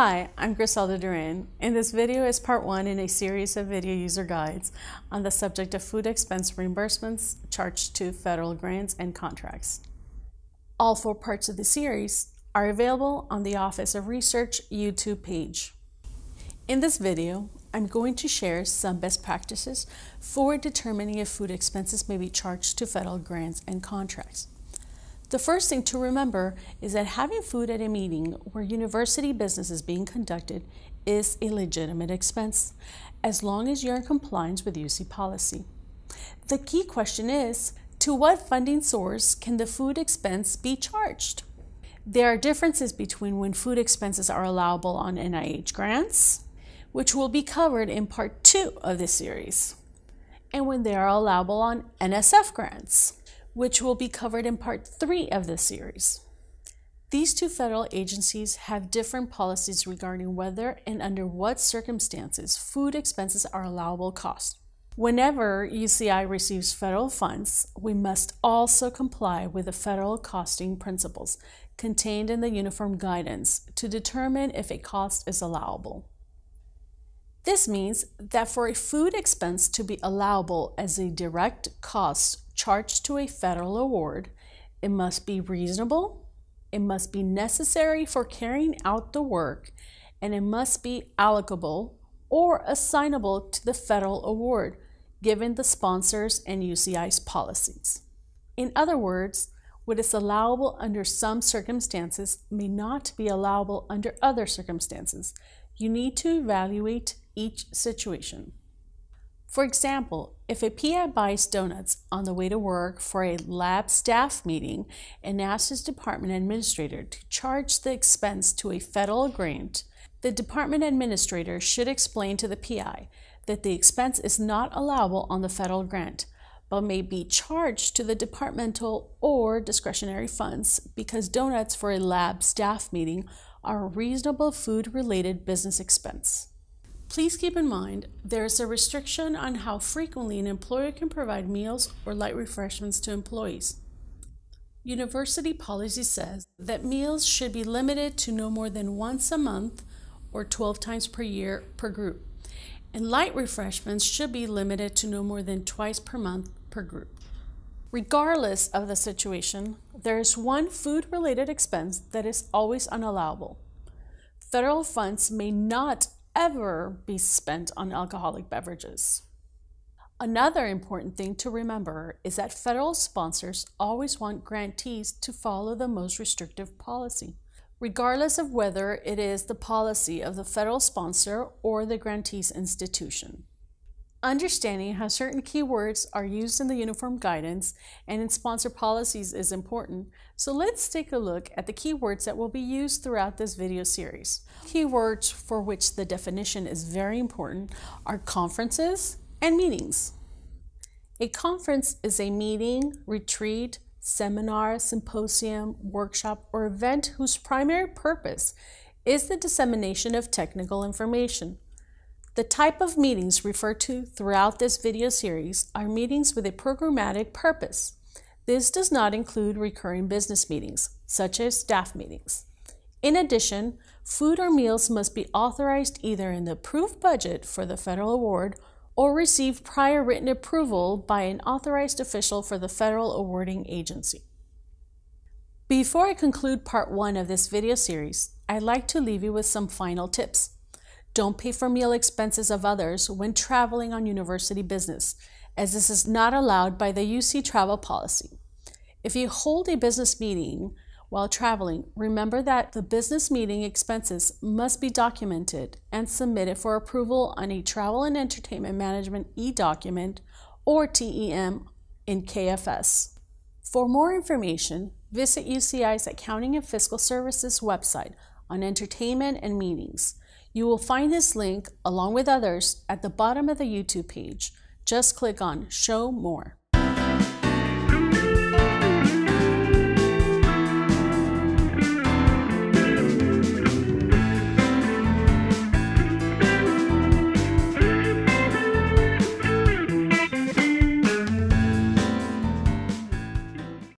Hi, I'm Griselda Duran, and this video is part one in a series of video user guides on the subject of food expense reimbursements charged to federal grants and contracts. All four parts of the series are available on the Office of Research YouTube page. In this video, I'm going to share some best practices for determining if food expenses may be charged to federal grants and contracts. The first thing to remember is that having food at a meeting where university business is being conducted is a legitimate expense, as long as you're in compliance with UC policy. The key question is, to what funding source can the food expense be charged? There are differences between when food expenses are allowable on NIH grants, which will be covered in part two of this series, and when they are allowable on NSF grants which will be covered in part three of this series. These two federal agencies have different policies regarding whether and under what circumstances food expenses are allowable costs. Whenever UCI receives federal funds, we must also comply with the federal costing principles contained in the Uniform Guidance to determine if a cost is allowable. This means that for a food expense to be allowable as a direct cost charged to a federal award, it must be reasonable, it must be necessary for carrying out the work, and it must be allocable or assignable to the federal award, given the sponsors and UCI's policies. In other words, what is allowable under some circumstances may not be allowable under other circumstances. You need to evaluate each situation. For example, if a PI buys donuts on the way to work for a lab staff meeting and asks his department administrator to charge the expense to a federal grant, the department administrator should explain to the PI that the expense is not allowable on the federal grant, but may be charged to the departmental or discretionary funds because donuts for a lab staff meeting are a reasonable food related business expense. Please keep in mind there is a restriction on how frequently an employer can provide meals or light refreshments to employees. University policy says that meals should be limited to no more than once a month or 12 times per year per group, and light refreshments should be limited to no more than twice per month per group. Regardless of the situation, there is one food related expense that is always unallowable. Federal funds may not ever be spent on alcoholic beverages. Another important thing to remember is that federal sponsors always want grantees to follow the most restrictive policy, regardless of whether it is the policy of the federal sponsor or the grantee's institution. Understanding how certain keywords are used in the uniform guidance and in sponsor policies is important, so let's take a look at the keywords that will be used throughout this video series. Keywords for which the definition is very important are conferences and meetings. A conference is a meeting, retreat, seminar, symposium, workshop, or event whose primary purpose is the dissemination of technical information. The type of meetings referred to throughout this video series are meetings with a programmatic purpose. This does not include recurring business meetings, such as staff meetings. In addition, food or meals must be authorized either in the approved budget for the federal award or receive prior written approval by an authorized official for the federal awarding agency. Before I conclude part one of this video series, I'd like to leave you with some final tips. Don't pay for meal expenses of others when traveling on university business, as this is not allowed by the UC travel policy. If you hold a business meeting while traveling, remember that the business meeting expenses must be documented and submitted for approval on a Travel and Entertainment Management e-document or TEM in KFS. For more information, visit UCI's Accounting and Fiscal Services website on entertainment and meetings. You will find this link, along with others, at the bottom of the YouTube page. Just click on Show More.